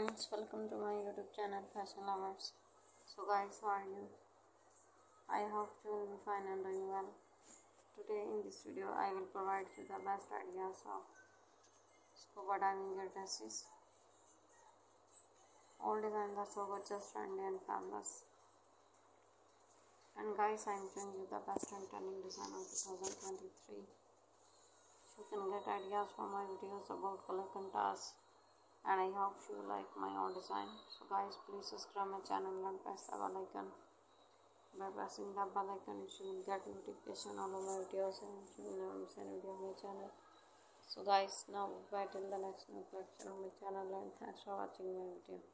friends welcome to my youtube channel fashion lovers. So guys how are you? I hope you will be fine and doing well. Today in this video i will provide you the best ideas of scuba diving gear dresses. All designs are so gorgeous trendy and fabulous. And guys i am showing you the best and trending design of 2023 you can get ideas from my videos about color contrast and I hope you like my own design. So guys please subscribe my channel and press the bell icon. By pressing the bell icon you will get notification on all my videos and you will never miss any video on my channel. So guys now bye till the next new collection on my channel and thanks for watching my video.